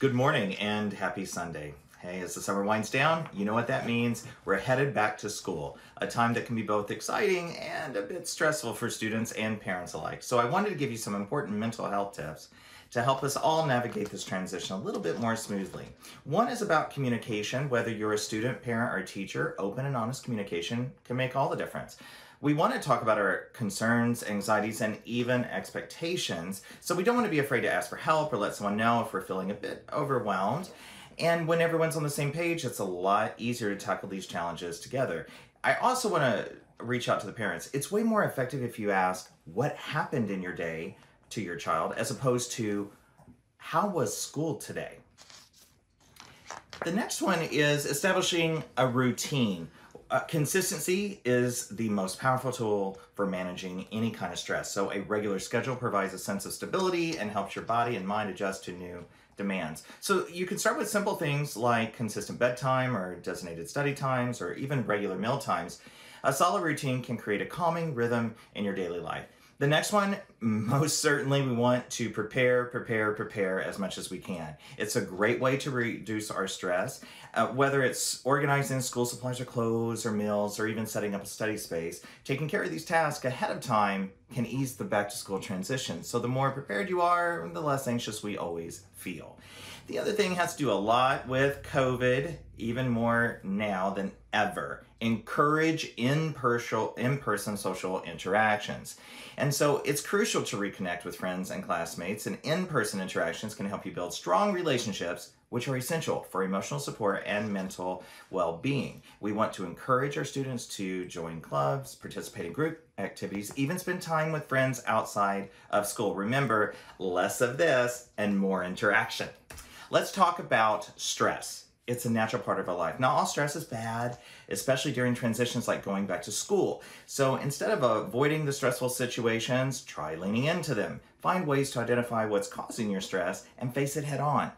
Good morning and happy Sunday. Hey, as the summer winds down, you know what that means. We're headed back to school, a time that can be both exciting and a bit stressful for students and parents alike. So, I wanted to give you some important mental health tips to help us all navigate this transition a little bit more smoothly. One is about communication, whether you're a student, parent, or teacher, open and honest communication can make all the difference. We want to talk about our concerns, anxieties, and even expectations. So we don't want to be afraid to ask for help or let someone know if we're feeling a bit overwhelmed. And when everyone's on the same page, it's a lot easier to tackle these challenges together. I also want to reach out to the parents. It's way more effective if you ask, What happened in your day to your child, as opposed to, How was school today? The next one is establishing a routine. Uh, consistency is the most powerful tool for managing any kind of stress. So, a regular schedule provides a sense of stability and helps your body and mind adjust to new demands. So, you can start with simple things like consistent bedtime or designated study times or even regular meal times. A solid routine can create a calming rhythm in your daily life. The next one, most certainly, we want to prepare, prepare, prepare as much as we can. It's a great way to reduce our stress, uh, whether it's organizing school supplies or clothes or meals or even setting up a study space. Taking care of these tasks ahead of time can ease the back to school transition. So the more prepared you are, the less anxious we always feel. The other thing has to do a lot with COVID, even more now than ever. Encourage in-person social interactions. And so it's crucial to reconnect with friends and classmates, and in-person interactions can help you build strong relationships which are essential for emotional support and mental well-being. We want to encourage our students to join clubs, participate in group activities, even spend time with friends outside of school. Remember, less of this and more interaction. Let's talk about stress. It's a natural part of our life. Not all stress is bad, especially during transitions like going back to school. So instead of avoiding the stressful situations, try leaning into them. Find ways to identify what's causing your stress and face it head on.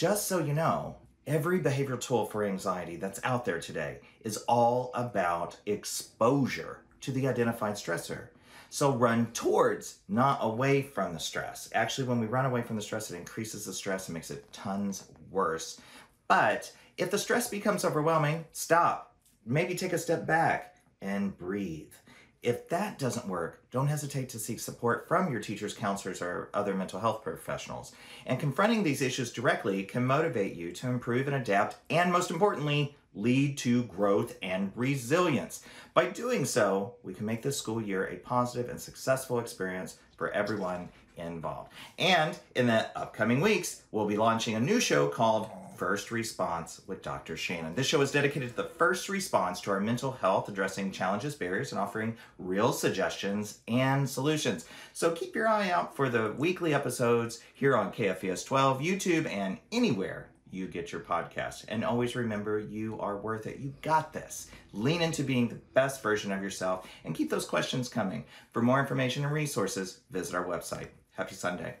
Just so you know, every behavioral tool for anxiety that's out there today is all about exposure to the identified stressor. So run towards, not away from the stress. Actually, when we run away from the stress, it increases the stress and makes it tons worse. But if the stress becomes overwhelming, stop. Maybe take a step back and breathe. If that doesn't work, don't hesitate to seek support from your teachers, counselors, or other mental health professionals. And confronting these issues directly can motivate you to improve and adapt, and most importantly, lead to growth and resilience. By doing so, we can make this school year a positive and successful experience for everyone involved. And in the upcoming weeks, we'll be launching a new show called First Response with Dr. Shannon. This show is dedicated to the first response to our mental health, addressing challenges, barriers, and offering real suggestions and solutions. So keep your eye out for the weekly episodes here on KFVS 12, YouTube, and anywhere you get your podcast. And always remember, you are worth it. You got this. Lean into being the best version of yourself and keep those questions coming. For more information and resources, visit our website. Happy Sunday.